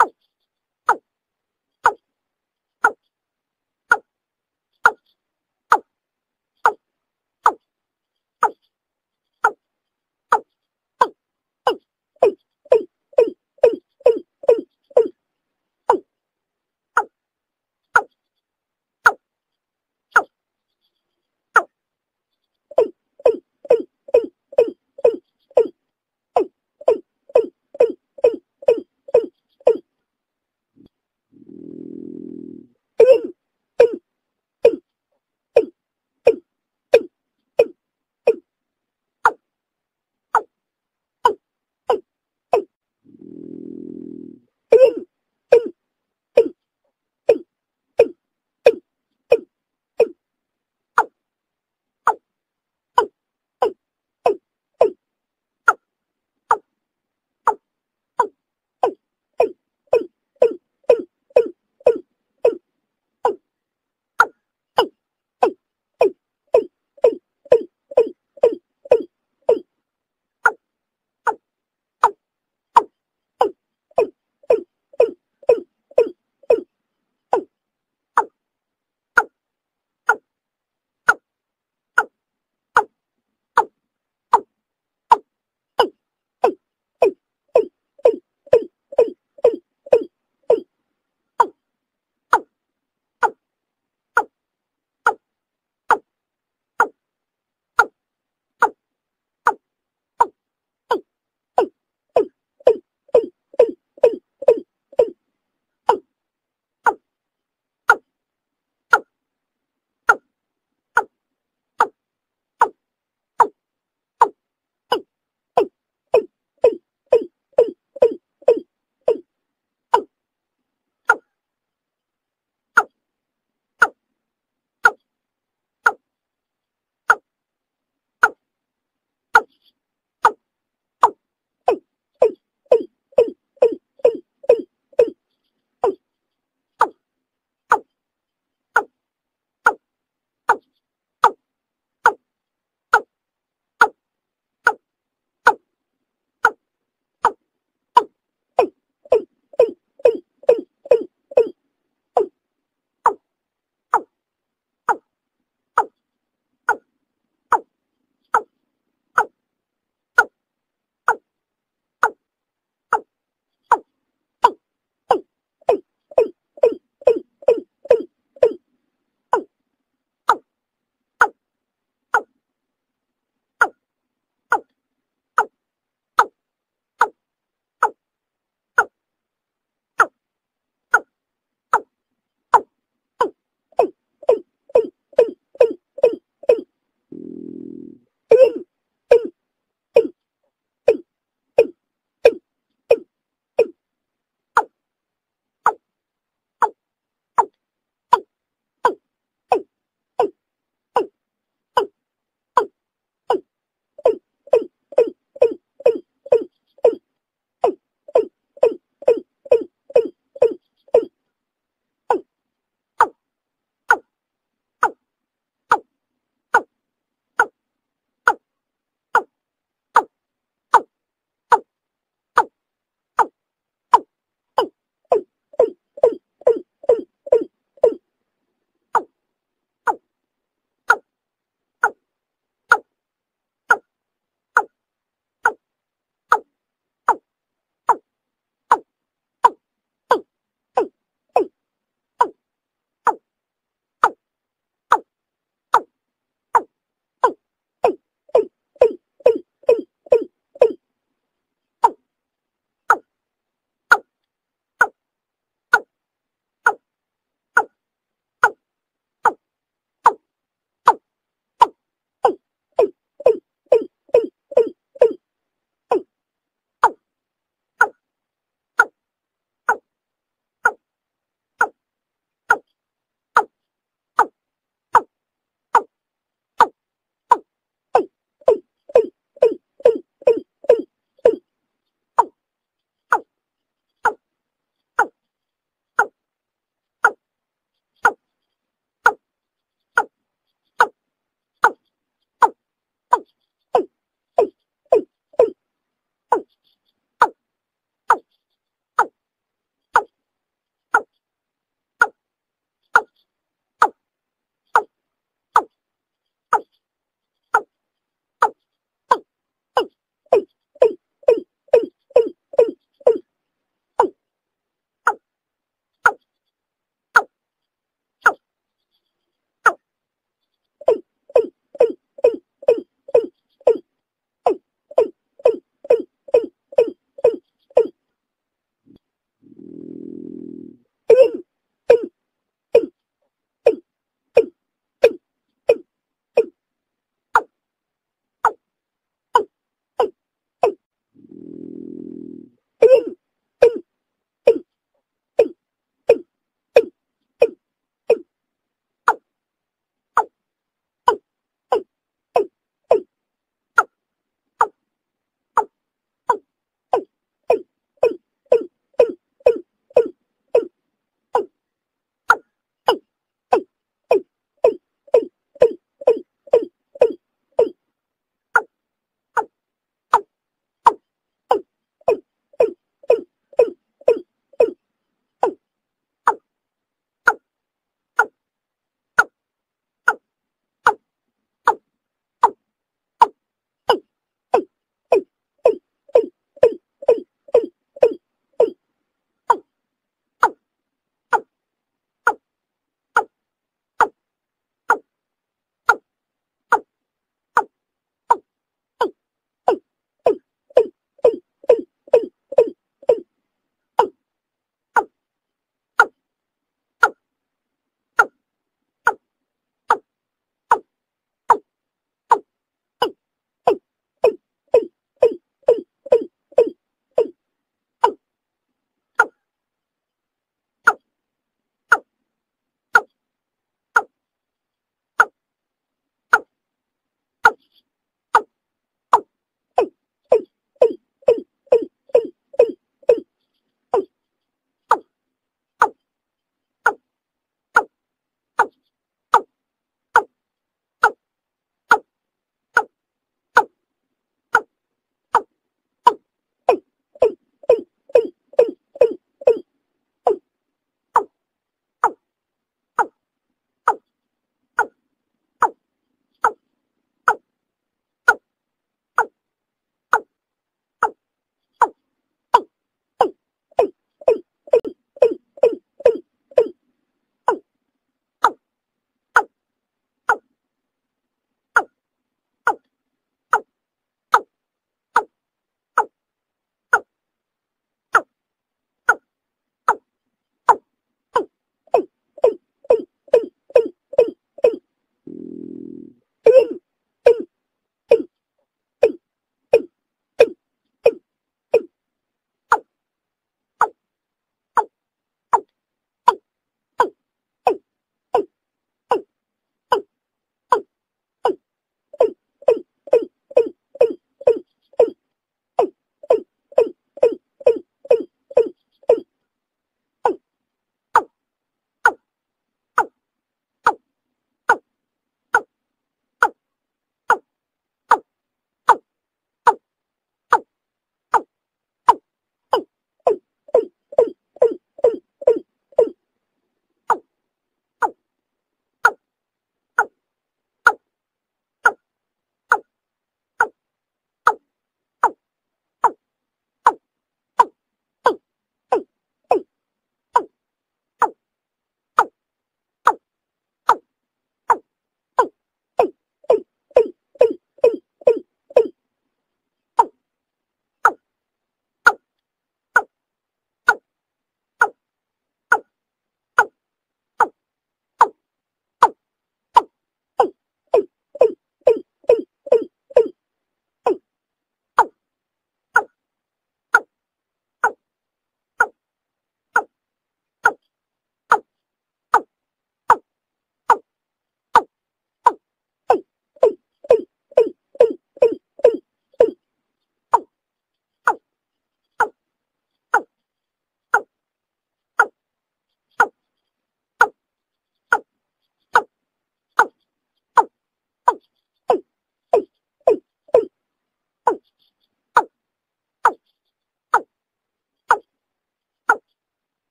Oh.